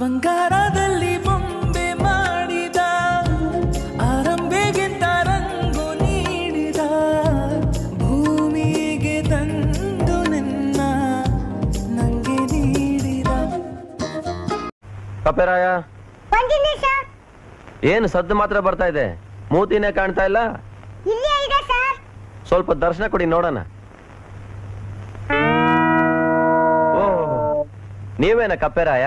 ಬಂಗಾರದಲ್ಲಿ ಬೊಂಬೆ ಮಾಡಿದ ಆರಂಭೆಗಿಂತ ರಂಗು ನೀಡಿದ ಭೂಮಿಗೆ ತಂದು ನಿನ್ನ ನಂಗೆ ನೀಡಿದ. ಕಪೆರಾಯ ಏನು ಸದ್ದು ಮಾತ್ರ ಬರ್ತಾ ಇದೆ? ಮೂತಿನೇ ಕಾಣ್ತಾ ಇಲ್ಲ? ಇಲ್ಲೇ ಇದೆ ಸರ್ ಸ್ವಲ್ಪ ದರ್ಶನ ಕೊಡಿ ನೋಡೋಣ. ಓ ನೀವೇನ ಕಪ್ಪೆರಾಯ?